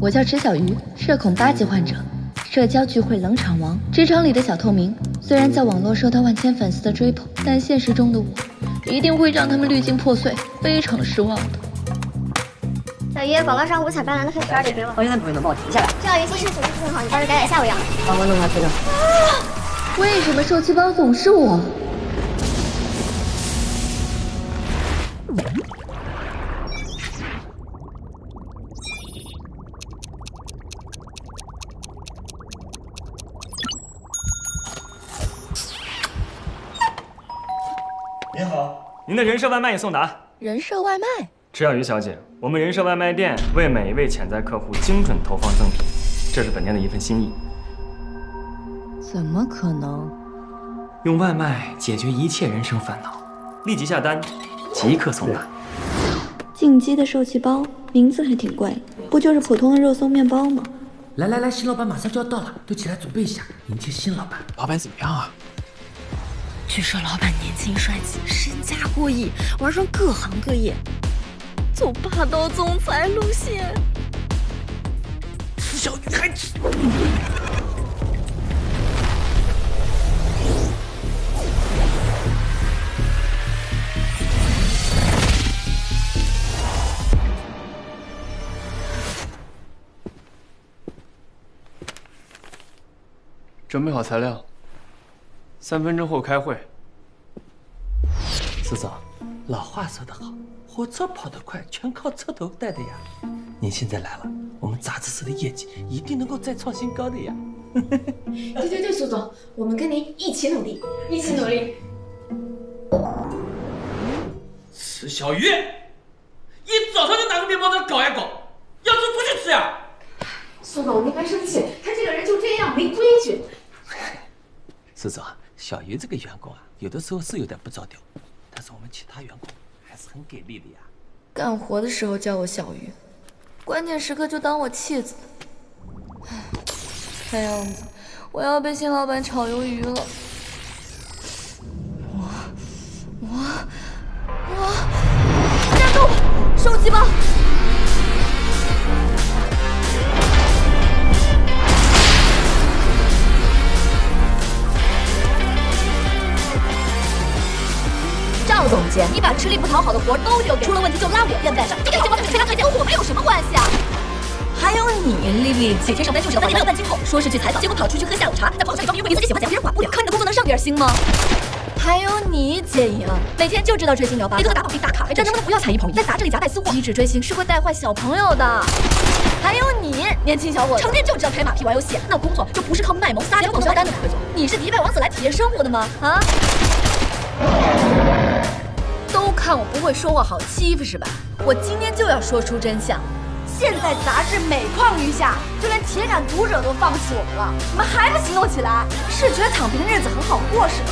我叫池小鱼，社恐八级患者，社交聚会冷场王，职场里的小透明。虽然在网络受到万千粉丝的追捧，但现实中的我一定会让他们滤镜破碎，非常失望的。小鱼，广告上五彩斑斓的黑十二点给我。我现在不会能帮我停下来。池小鱼，新事情不好，你倒是赶紧吓我一样。帮我弄下这个。为什么受气包总是我？您好，您的人设外卖已送达。人设外卖？池小鱼小姐，我们人设外卖店为每一位潜在客户精准投放赠品，这是本店的一份心意。怎么可能？用外卖解决一切人生烦恼，立即下单，即刻送达。进击的受气包，名字还挺怪，不就是普通的肉松面包吗？来来来，新老板马上就要到了，都起来准备一下，迎接新老板。老板怎么样啊？据说老板年轻帅气，身价过亿，玩转各行各业，走霸道总裁路线。死小女孩子！准备好材料，三分钟后开会。司总，老话说得好，火车跑得快，全靠车头带的呀。您现在来了，我们杂志社的业绩一定能够再创新高的呀。对对对，苏总，我们跟您一起努力，一起努力。池小鱼，一早上就拿个面包在搞呀搞，要吃出去吃呀。苏总，您别生气，他这个人就这样，没规矩。司总，小鱼这个员工啊，有的时候是有点不着调，但是我们其他员工还是很给力的呀。干活的时候叫我小鱼，关键时刻就当我弃子。唉，看样子我要被新老板炒鱿鱼了。你把吃力不讨好的活都丢给，出了问题就拉我肩膀上，这个情况对他推荐跟我们有什么关系啊？还有你，丽丽，每天上班就是要半天没有半斤口，说是去采访，结果跑出去喝下午茶，在朋友圈里装约会，你自己喜欢讲，别人管不了，可你的工作能上点心吗？还有你，简莹，每天就知道追星聊八卦，一个个打榜拼打卡，这能不能不要踩一捧一？在杂志里夹带私货，机智追星是会带坏小朋友的。还有你，年轻小伙子，成天就知道拍马屁玩游戏，那工作就不是靠卖萌撒娇搞销单的工作，你是迪拜王子来体验生活的吗？啊？看我不会说话，好欺负是吧？我今天就要说出真相。现在杂志每况愈下，就连铁杆读者都放弃我们了，你们还不行动起来？是觉得躺平的日子很好过是吗？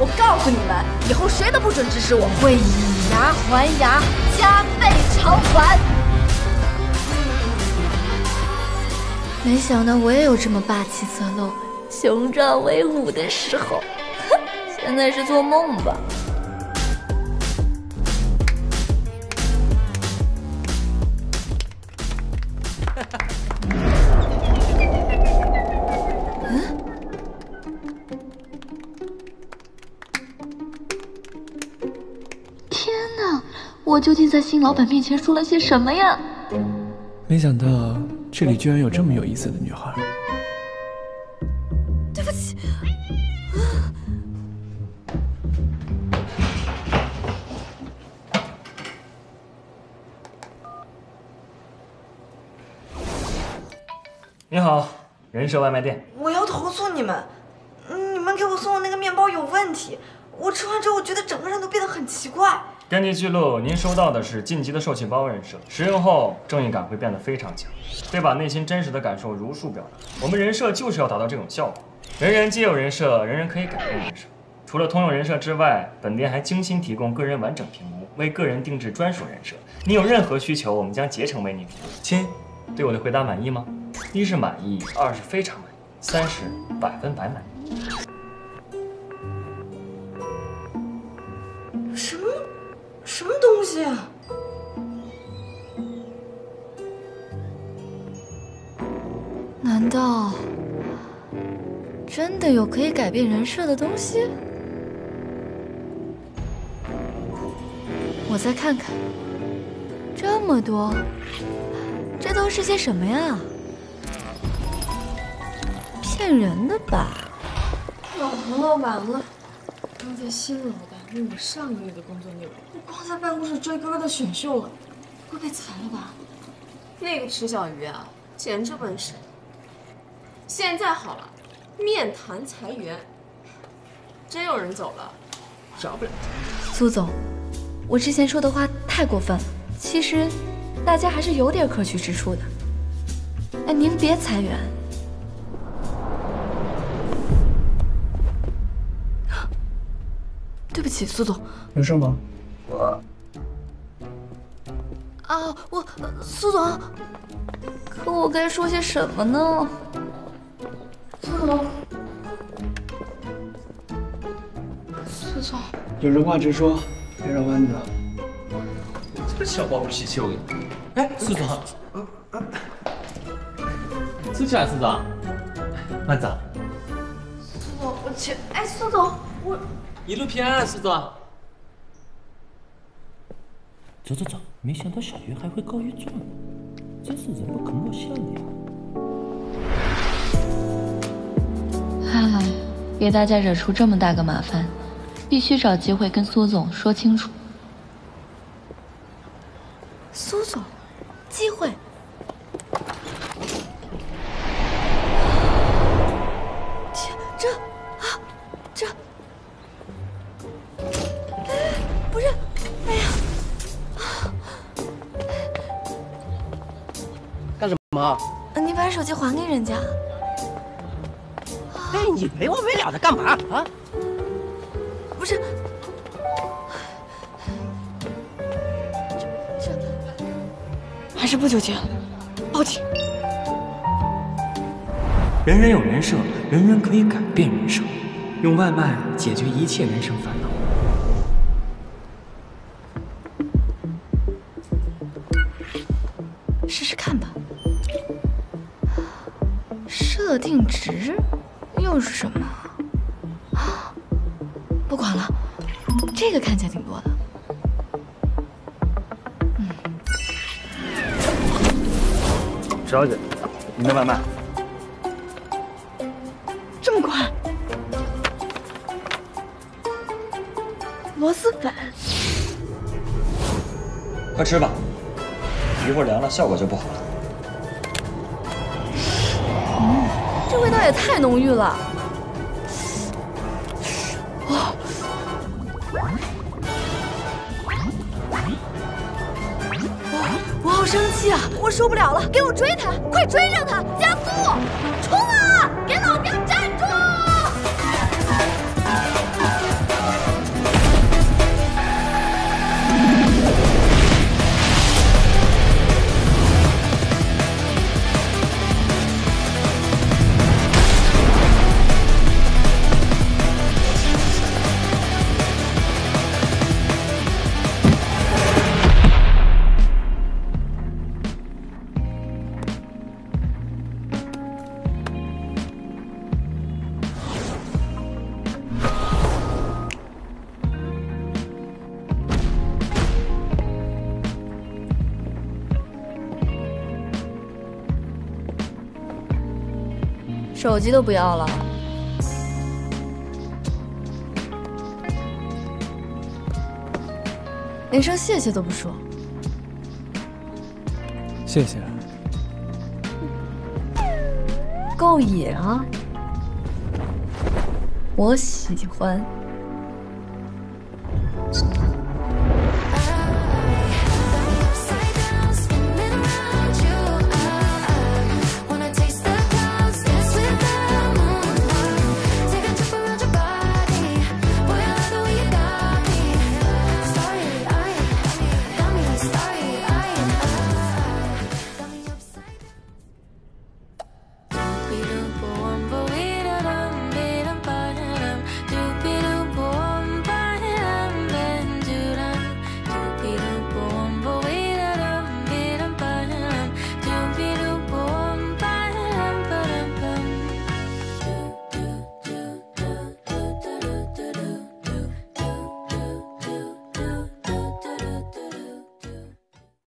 我告诉你们，以后谁都不准指使我，会以牙还牙，加倍偿还。没想到我也有这么霸气侧漏、雄壮威武的时候。哼，现在是做梦吧？我究竟在新老板面前说了些什么呀？没想到这里居然有这么有意思的女孩。对不起，你好，人设外卖店。我要投诉你们，你们给我送的那个面包有问题，我吃完之后我觉得整个人都变得很奇怪。根据记录，您收到的是晋级的受气包人设，使用后正义感会变得非常强，会把内心真实的感受如数表达。我们人设就是要达到这种效果，人人皆有人设，人人可以改变人设。除了通用人设之外，本店还精心提供个人完整评估，为个人定制专属人设。你有任何需求，我们将竭诚为你服务。亲，对我的回答满意吗？一是满意，二是非常满意，三是百分百满意。西啊？难道真的有可以改变人设的东西？我再看看，这么多，这都是些什么呀？骗人的吧？完了完了！刚在新楼我上个月的工作内容，我光在办公室追哥哥的选秀了，会被裁了吧？那个池小鱼啊，简直本事。现在好了，面谈裁员，真有人走了，饶不了他。苏总，我之前说的话太过分了，其实大家还是有点可取之处的。哎，您别裁员。对不起，苏总。有事吗？我啊，我苏总，可我该说些什么呢？苏总，苏总，有人话直说，别绕弯子。这个小暴脾气，我跟你。哎，苏总，出去啊，苏总。慢走。苏总，我去。哎，苏总，我一路平安，苏总。走走走，没想到小鱼还会告御状，真是人不可貌相的呀。唉，给大家惹出这么大个麻烦，必须找机会跟苏总说清楚。苏总，机会。么？你把手机还给人家。哎，你没完没了的干嘛啊？不是，这这还是不纠结了，报警。人人有人设，人人可以改变人设，用外卖解决一切人生烦恼。小姐，您的外卖。这么快？螺蛳粉，快吃吧，一会儿凉了效果就不好了。嗯这味道也太浓郁了。好生气啊！我受不了了，给我追他！快追上他！加速！冲啊！手机都不要了。连声谢谢都不说，谢谢。够野啊！我喜欢。